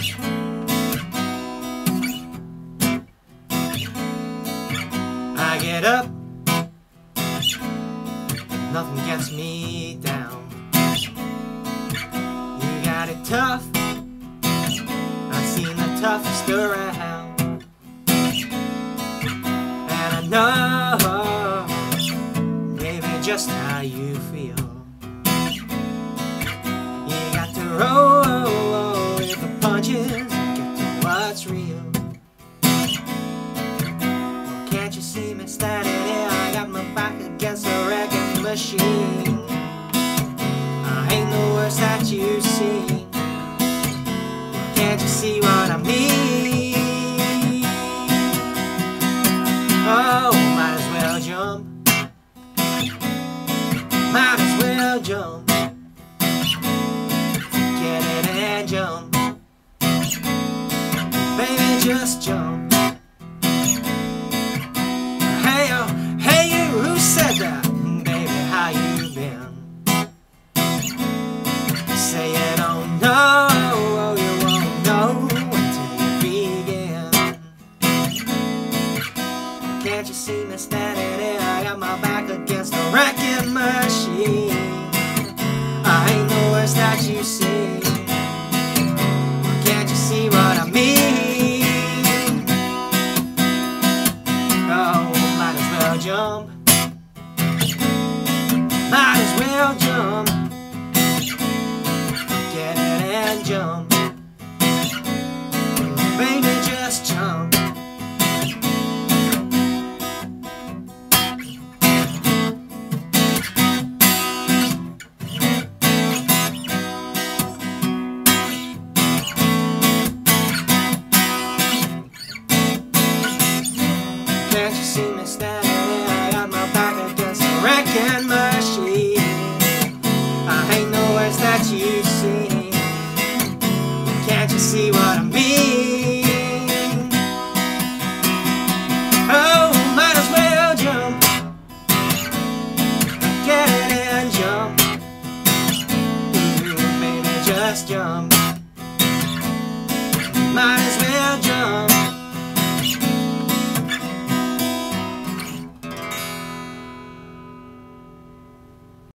I get up, nothing gets me down. You got it tough, I've seen the toughest around. And I know, maybe just how you feel. Machine. I ain't the worst that you've seen. Can't you see what I mean? Oh, might as well jump. Might as well jump. Get it and jump. Baby, just jump. Can't you see me standing here? I got my back against the wrecking machine. I ain't the worst that you see. Can't you see what I mean? Oh, might as well jump. Might as well jump. You see me standing there? I got my back against a wrecking machine. I ain't the worst that you've. Can't you see what I mean? Oh, might as well jump. Get it and jump. Ooh, baby, just jump.